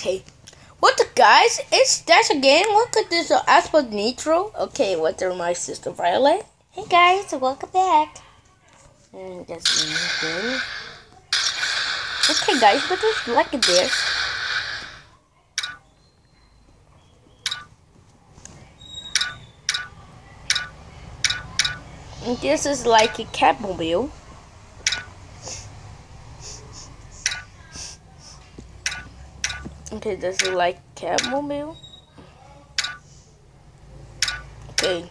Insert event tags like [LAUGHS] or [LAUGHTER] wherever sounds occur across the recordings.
Okay. What the guys? It's Dash again. Look at this uh, Asphalt Nitro. Okay, are my sister Violet? Hey guys, welcome back. And that's again. Okay guys, but just like. And this is like a Catmobile. Okay, this is like Catmobile. Okay.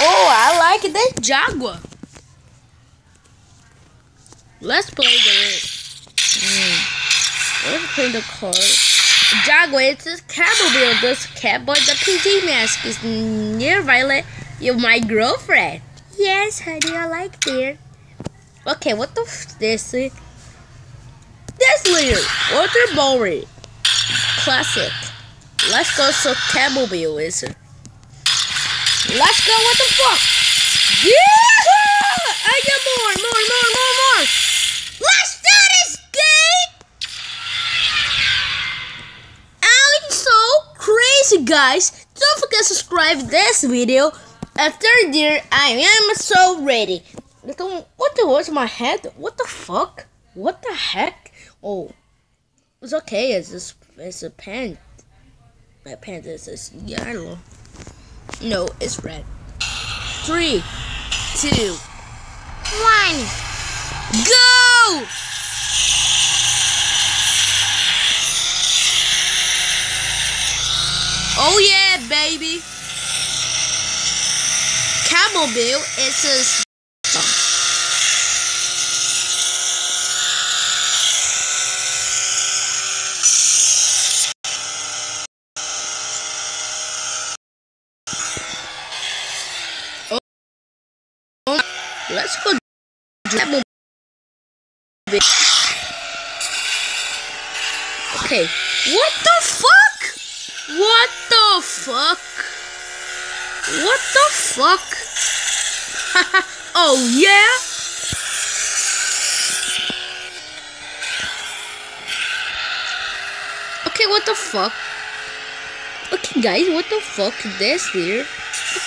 Oh, I like this Jaguar. Let's play the. Mm. Let's play the card. Jaguar, it's a Catmobile. This Catboy, the PJ Mask is near Violet. You're my girlfriend. Yes, honey, I like it. Okay, what the f this? This layer, water boring, classic. Let's go. So Catmobile is it? Let's go. What the fuck? Yeah! I get more, more, more, more, more. Let's do this game. I'm so crazy, guys. Don't forget to subscribe this video. After there, I am so ready. Little, what the was my head? What the fuck? What the heck? Oh, it's okay. It's just, it's a pen. My pen is is yellow. No, it's red. Three, two, One. go! Oh yeah, baby. Camel Bill is a Let's go. Okay. What the fuck? What the fuck? What the fuck? [LAUGHS] oh yeah? Okay, what the fuck? Okay, guys, what the fuck is this here? What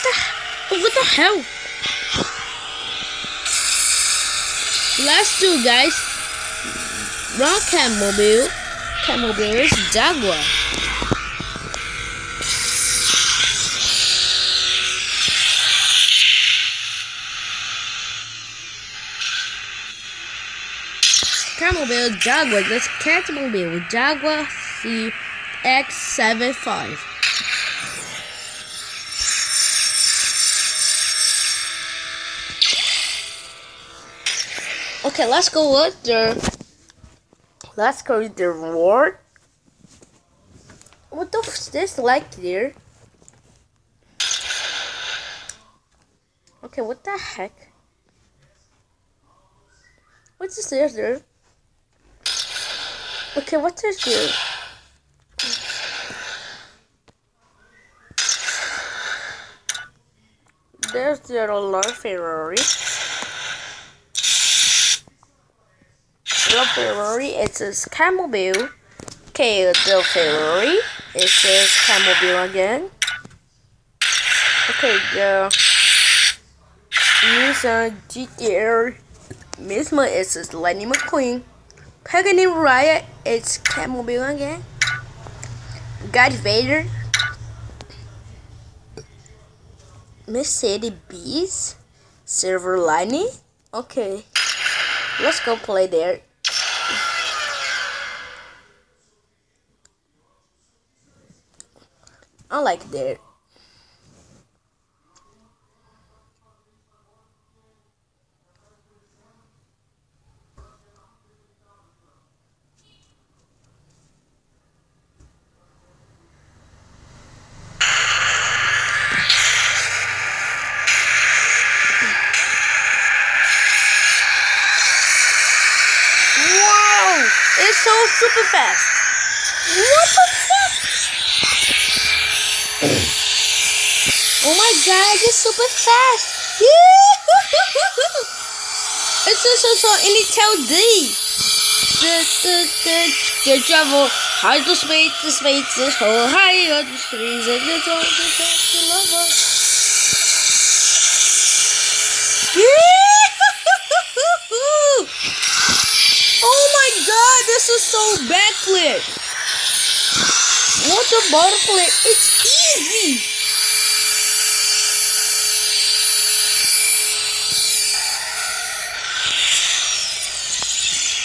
the, what the hell? Let's do, guys. Wrong Catmobile. Catmobile is Jaguar. Catmobile Jaguar. That's Catmobile Jaguar CX75. Okay, let's go with the. Let's go with the reward. What is this like here? Okay, what the heck? What's this there, there? Okay, what's this here? There's the LaFerrari. Ferrari, it says Camobile. Okay, the Ferrari, it says Camobile again. Okay, the Nissan GTR Nismo, it says Lightning McQueen. Pagani Riot, it's Catmobile again. God Vader. Mercedes Bees. Silver Lining. Okay. Let's go play there. I like that. Wow! It's so super fast. What the fuck? Oh my god, it's super fast. It's [LAUGHS] also so so Intel D. D Get travel, hide the space, the space, the whole high on the streets, and it's all the to love [LAUGHS] Oh my god, this is so backlit! What a butterfly! It's easy!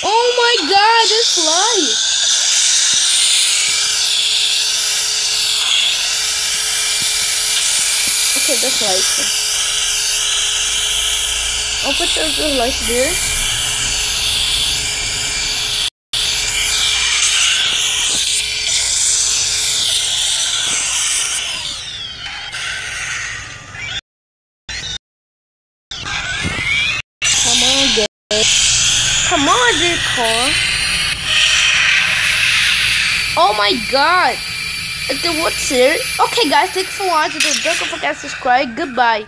Oh my god, it's fly! Okay, that's lights. I'll put those lights there. Oh my god. The what's here? Okay, guys, thanks for watching. Don't forget to subscribe. Goodbye.